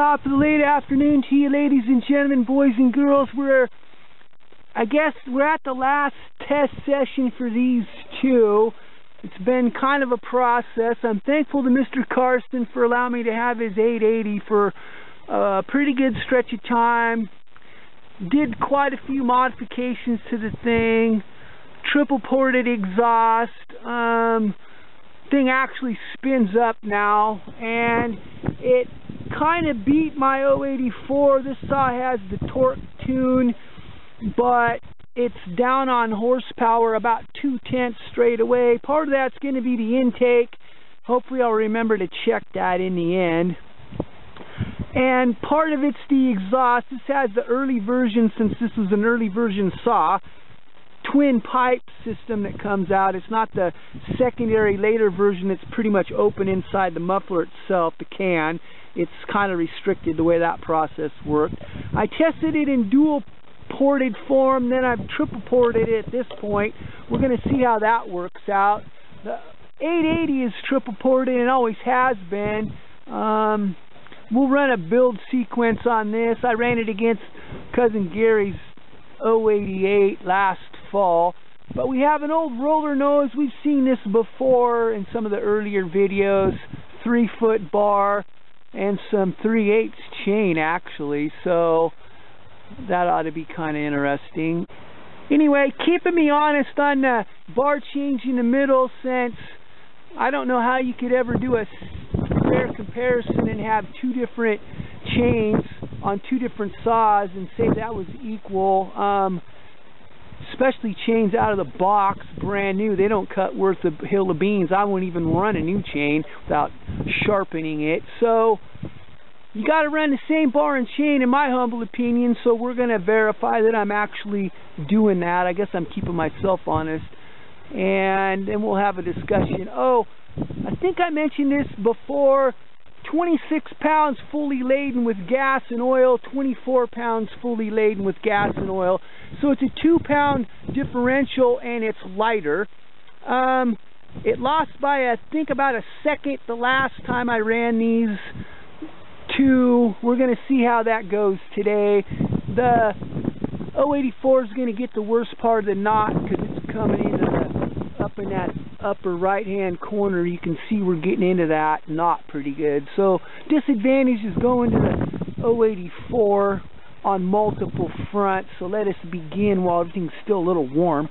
top of the late afternoon to you ladies and gentlemen, boys and girls. We're, I guess we're at the last test session for these two. It's been kind of a process. I'm thankful to Mr. Carsten for allowing me to have his 880 for a pretty good stretch of time. Did quite a few modifications to the thing. Triple ported exhaust. Um, thing actually spins up now and it kind of beat my 084 this saw has the torque tune but it's down on horsepower about two tenths straight away. Part of that's going to be the intake. Hopefully I'll remember to check that in the end. And part of it's the exhaust. This has the early version since this was an early version saw twin pipe system that comes out. It's not the secondary later version. That's pretty much open inside the muffler itself, the can. It's kind of restricted the way that process worked. I tested it in dual ported form, then I've triple ported it at this point. We're going to see how that works out. The 880 is triple ported and always has been. Um, we'll run a build sequence on this. I ran it against cousin Gary's 088 last fall. But we have an old roller nose. We've seen this before in some of the earlier videos. Three foot bar and some 3 8 chain actually. So that ought to be kind of interesting. Anyway, keeping me honest on the bar change in the middle since I don't know how you could ever do a fair comparison and have two different chains on two different saws and say that was equal. Um, especially chains out of the box, brand new. They don't cut worth a hill of beans. I won't even run a new chain without sharpening it. So you got to run the same bar and chain, in my humble opinion. So we're going to verify that I'm actually doing that. I guess I'm keeping myself honest, and then we'll have a discussion. Oh, I think I mentioned this before. 26 pounds fully laden with gas and oil, 24 pounds fully laden with gas and oil. So it's a two pound differential and it's lighter. Um, it lost by, I think, about a second the last time I ran these two. We're going to see how that goes today. The 084 is going to get the worst part of the knot because it's coming into the, up in that upper right hand corner you can see we're getting into that knot pretty good. So disadvantage is going to the 084 on multiple fronts. So let us begin while everything's still a little warm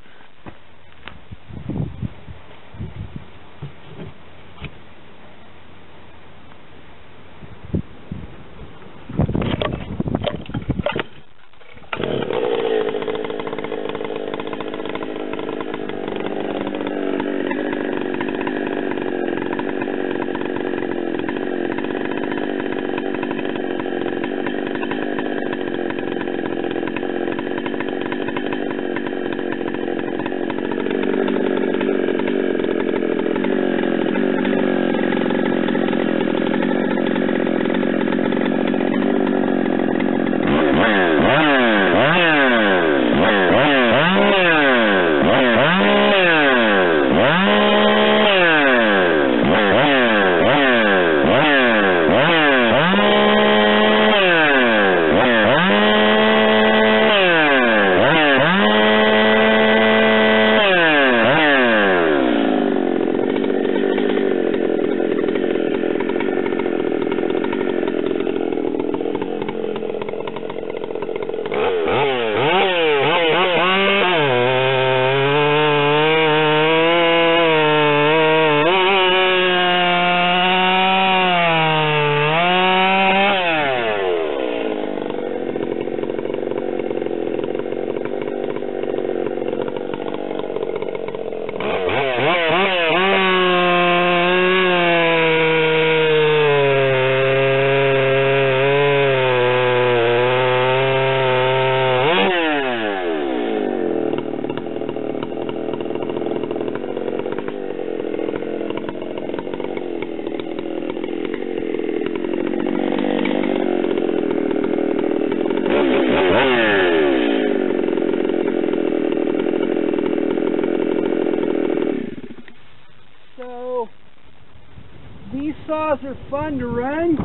fun to run.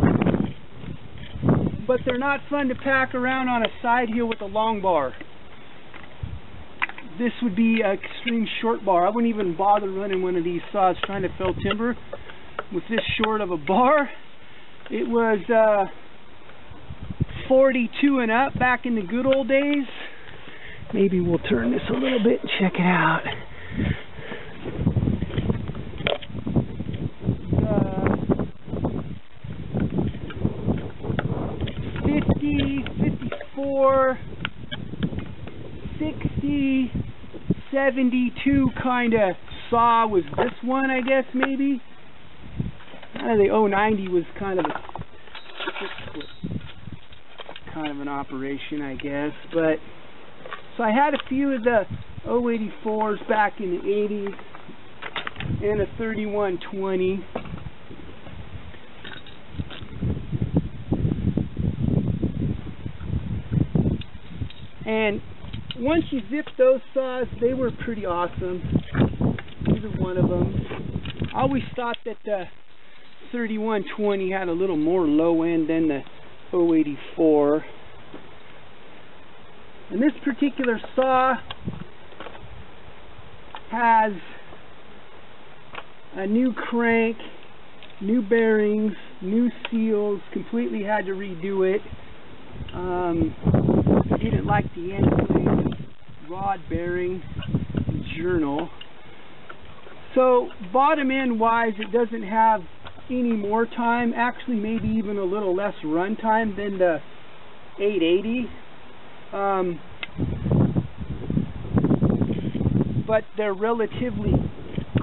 but they're not fun to pack around on a side hill with a long bar. This would be an extreme short bar. I wouldn't even bother running one of these saws trying to fell timber with this short of a bar. It was uh, 42 and up back in the good old days. Maybe we'll turn this a little bit and check it out. 72 kind of saw was this one, I guess, maybe. Uh, the 090 was kind of a kind of an operation, I guess. But so I had a few of the 084s back in the 80s and a 3120. And once you zip those saws, they were pretty awesome. Either one of them. I always thought that the 3120 had a little more low end than the 084. And this particular saw has a new crank, new bearings, new seals, completely had to redo it. Um, didn't like the end rod bearing, journal. So bottom end wise it doesn't have any more time, actually maybe even a little less run time than the 880. Um, but they're relatively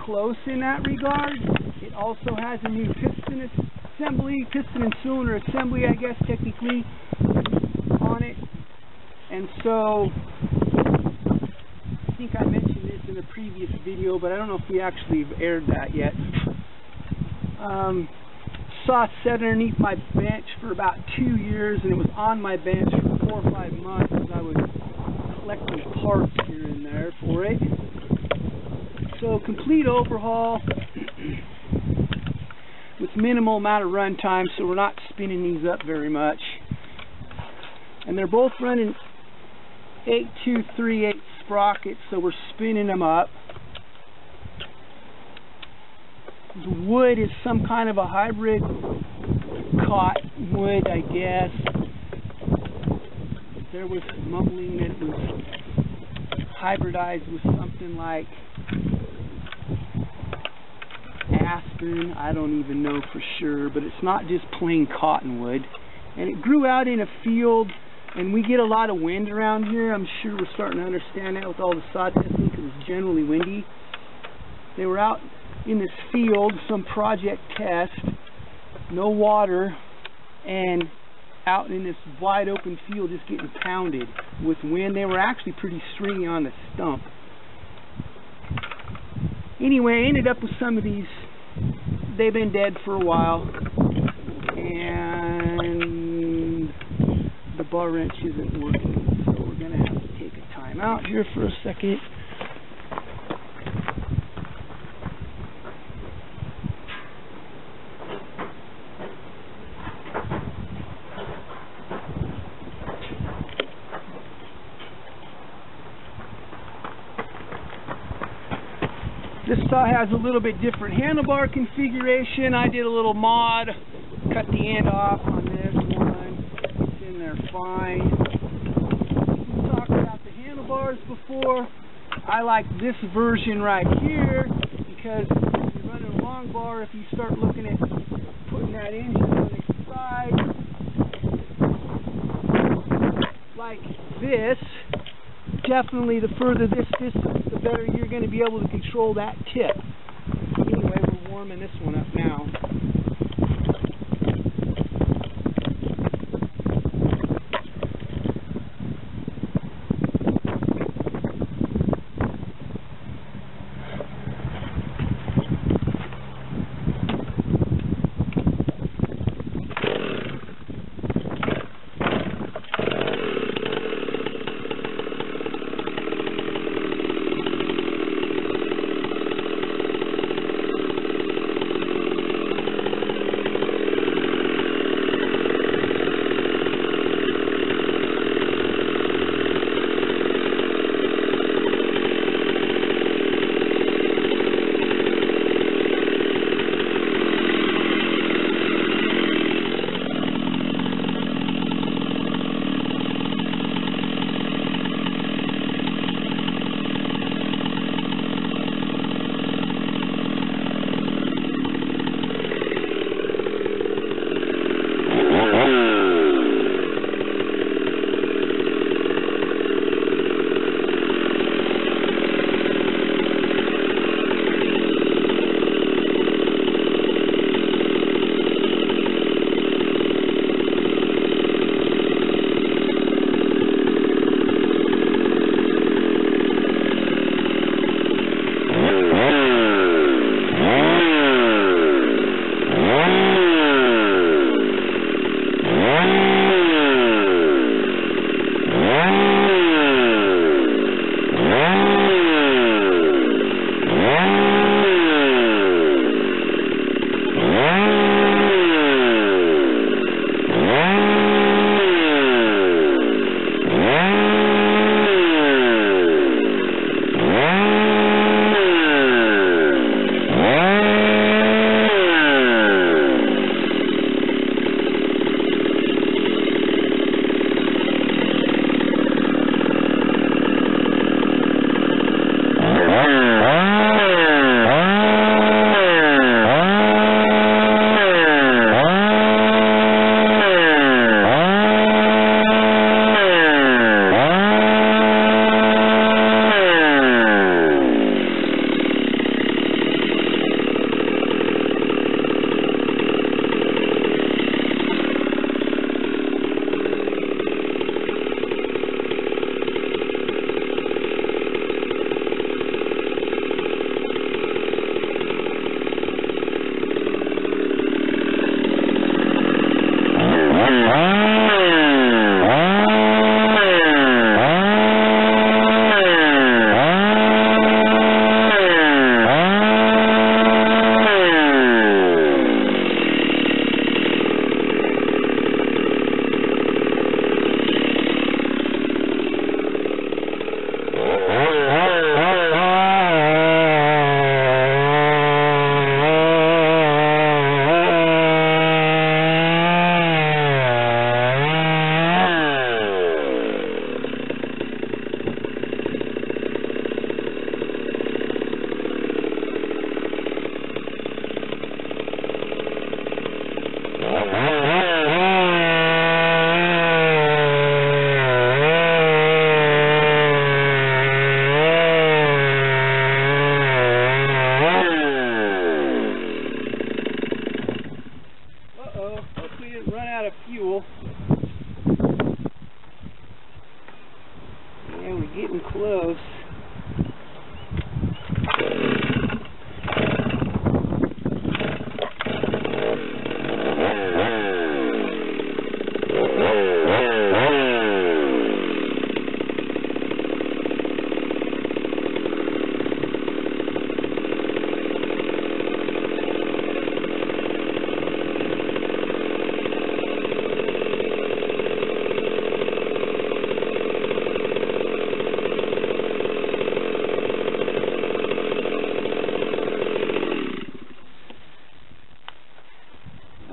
close in that regard. It also has a new piston assembly, piston and cylinder assembly, I guess technically, on it. And so, think I mentioned this in a previous video, but I don't know if we actually aired that yet. Um, saw set underneath my bench for about two years, and it was on my bench for four or five months as I was collecting parts here and there for it. So complete overhaul with minimal amount of run time, so we're not spinning these up very much. And they're both running 8238 sprockets, so we're spinning them up. The wood is some kind of a hybrid cottonwood, I guess. There was mumbling that it was hybridized with something like aspen. I don't even know for sure, but it's not just plain cottonwood. And it grew out in a field, and we get a lot of wind around here. I'm sure we're starting to understand that with all the saw testing because it's generally windy. They were out in this field, some project test, no water, and out in this wide open field just getting pounded with wind. They were actually pretty stringy on the stump. Anyway, I ended up with some of these. They've been dead for a while. And bar wrench isn't working. So we're going to have to take a time out here for a second. This saw has a little bit different handlebar configuration. I did a little mod, cut the end off on. There fine. We talked about the handlebars before. I like this version right here because if you're running a long bar, if you start looking at putting that engine on its side, like this, definitely the further this distance, the better you're going to be able to control that tip. Anyway, we're warming this one up now.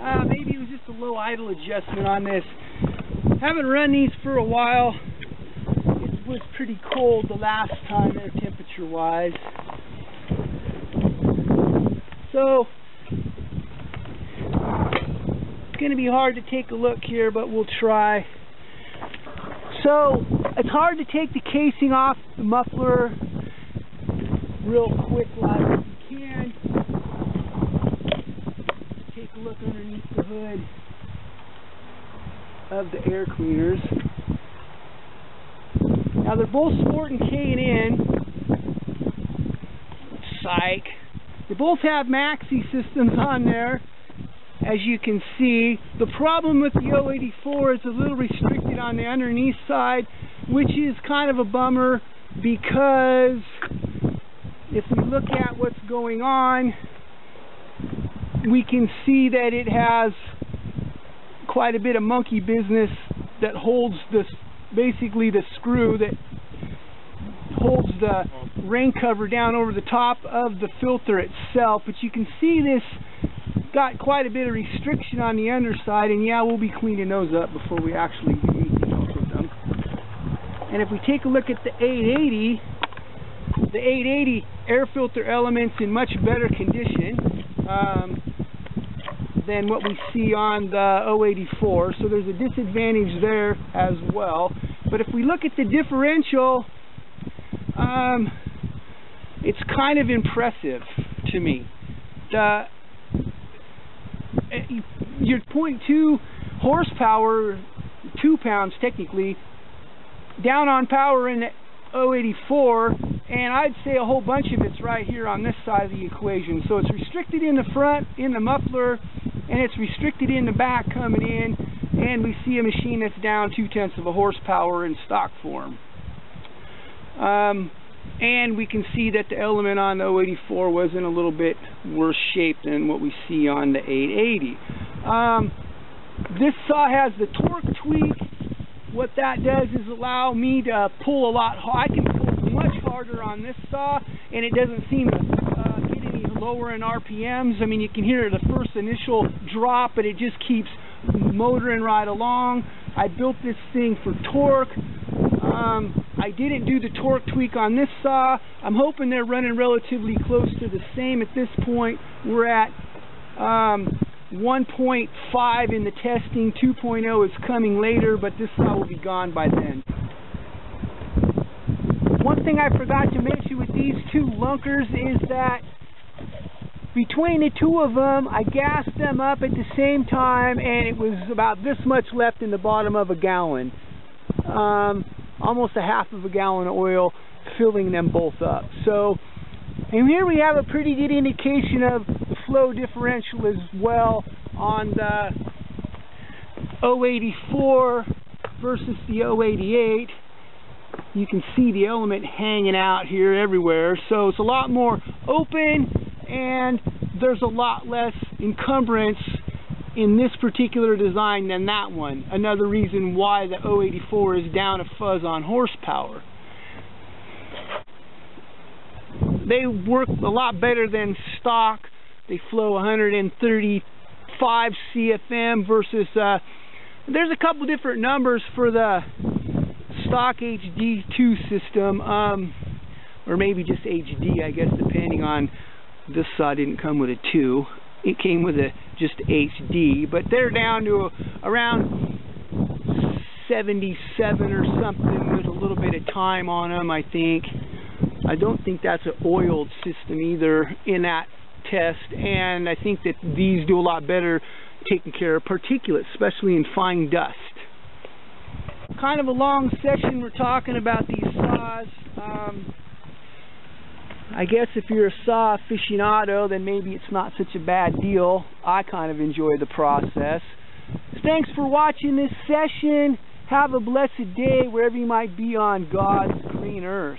Uh, maybe it was just a low idle adjustment on this. Haven't run these for a while. It was pretty cold the last time, air temperature wise. So, it's going to be hard to take a look here, but we'll try. So, it's hard to take the casing off the muffler real quick like you can take a look underneath the hood of the air cleaners. Now they're both sporting K and N. Psych. They both have Maxi systems on there, as you can see. The problem with the 084 is a little restricted on the underneath side, which is kind of a bummer because if we look at what's going on, we can see that it has quite a bit of monkey business that holds this basically the screw that holds the rain cover down over the top of the filter itself. But you can see this got quite a bit of restriction on the underside and yeah we'll be cleaning those up before we actually do anything else with them. And if we take a look at the 880 the 880 air filter elements in much better condition. Um, than what we see on the 084 so there's a disadvantage there as well. But if we look at the differential um, it's kind of impressive to me. The eh, your 0.2 horsepower 2 pounds technically down on power in the 084 and I'd say a whole bunch of it's right here on this side of the equation. So it's restricted in the front in the muffler and it's restricted in the back coming in and we see a machine that's down two tenths of a horsepower in stock form. Um, and we can see that the element on the 084 was in a little bit worse shape than what we see on the 880 um, this saw has the torque tweak. What that does is allow me to pull a lot I can pull much harder on this saw and it doesn't seem to uh, lower in RPMs I mean you can hear the first initial drop but it just keeps motoring right along. I built this thing for torque. Um, I didn't do the torque tweak on this saw. I'm hoping they're running relatively close to the same at this point. We're at um, 1.5 in the testing, 2.0 is coming later, but this saw will be gone by then. One thing I forgot to mention with these two lunkers is that between the two of them, I gassed them up at the same time, and it was about this much left in the bottom of a gallon. Um, almost a half of a gallon of oil filling them both up. So, and here we have a pretty good indication of the flow differential as well on the 084 versus the 088. You can see the element hanging out here everywhere. So it's a lot more open and there's a lot less encumbrance in this particular design than that one. Another reason why the 084 is down a fuzz on horsepower. They work a lot better than stock. They flow 135 CFM versus, uh, there's a couple different numbers for the stock HD2 system, um, or maybe just HD, I guess, depending on this saw didn't come with a 2. it came with a just HD, but they're down to around 77 or something with a little bit of time on them, I think. I don't think that's an oiled system either in that test, and I think that these do a lot better taking care of particulates, especially in fine dust. Kind of a long session we're talking about these saws. Um, I guess if you're a saw aficionado, then maybe it's not such a bad deal. I kind of enjoy the process. Thanks for watching this session. Have a blessed day wherever you might be on God's green earth.